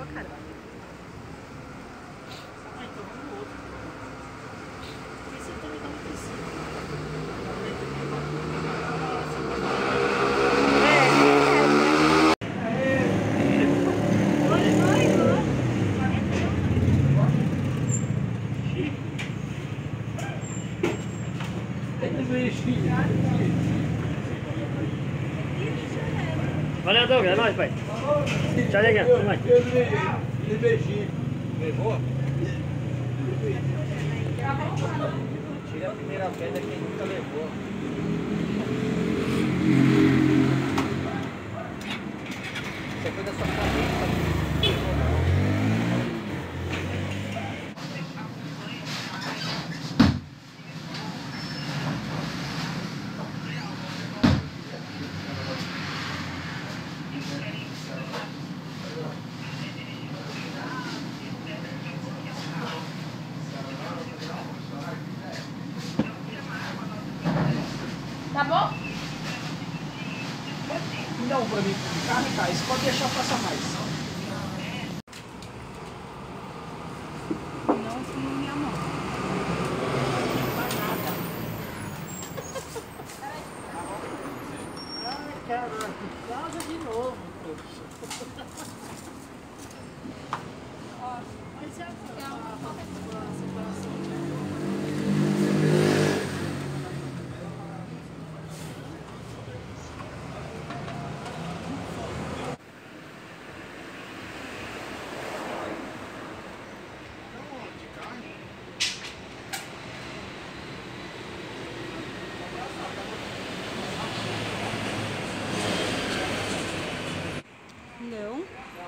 sua cara. Ah, então vamos no outro. Esse também tá muito. Valeu, Douglas. É nóis, pai. Mais. Levou? Tira a primeira pedra quem nunca levou. bom? Não, pra mim, carne cai. Tá, isso pode deixar passar mais. Não, se não é minha mão. casa de novo, long